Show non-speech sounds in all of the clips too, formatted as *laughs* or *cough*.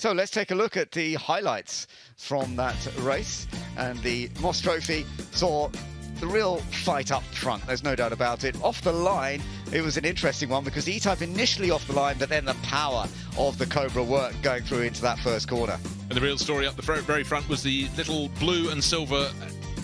So let's take a look at the highlights from that race. And the Moss Trophy saw the real fight up front, there's no doubt about it. Off the line, it was an interesting one because E-Type initially off the line, but then the power of the Cobra work going through into that first corner. And the real story up the very front was the little blue and silver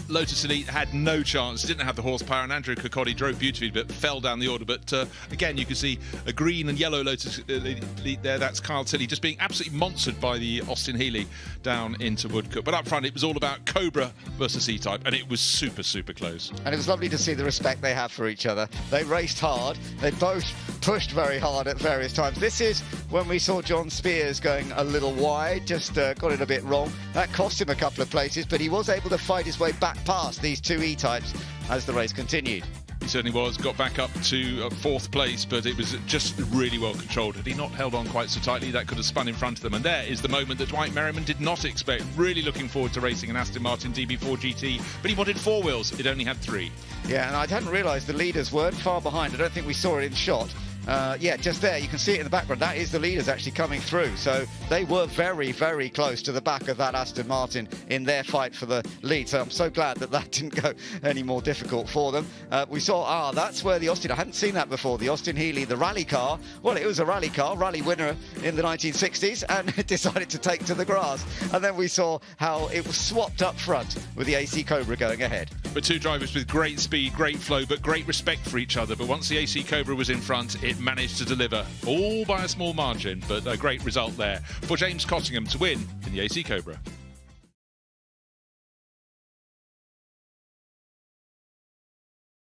Lotus Elite had no chance, didn't have the horsepower, and Andrew Kirkcaldy drove beautifully, but fell down the order. But uh, again, you can see a green and yellow Lotus Elite there. That's Kyle Tilley just being absolutely monstered by the Austin Healey down into Woodcote. But up front, it was all about Cobra versus E-Type, and it was super, super close. And it was lovely to see the respect they have for each other. They raced hard. They both pushed very hard at various times. This is when we saw John Spears going a little wide, just uh, got it a bit wrong. That cost him a couple of places, but he was able to fight his way back past these two E-types as the race continued. He certainly was. Got back up to uh, fourth place, but it was just really well controlled. Had he not held on quite so tightly, that could have spun in front of them. And there is the moment that Dwight Merriman did not expect. Really looking forward to racing an Aston Martin DB4 GT, but he wanted four wheels. It only had three. Yeah, and I hadn't realised the leaders weren't far behind. I don't think we saw it in shot. Uh, yeah, just there, you can see it in the background. That is the leaders actually coming through. So they were very, very close to the back of that Aston Martin in their fight for the lead. So I'm so glad that that *laughs* didn't go any more difficult for them. Uh, we saw, ah, that's where the Austin, I hadn't seen that before, the Austin Healey, the rally car. Well, it was a rally car, rally winner in the 1960s, *laughs* and it decided to take to the grass. And then we saw how it was swapped up front with the AC Cobra going ahead. But two drivers with great speed, great flow, but great respect for each other. But once the AC Cobra was in front, it managed to deliver, all by a small margin, but a great result there for James Cottingham to win in the AC Cobra.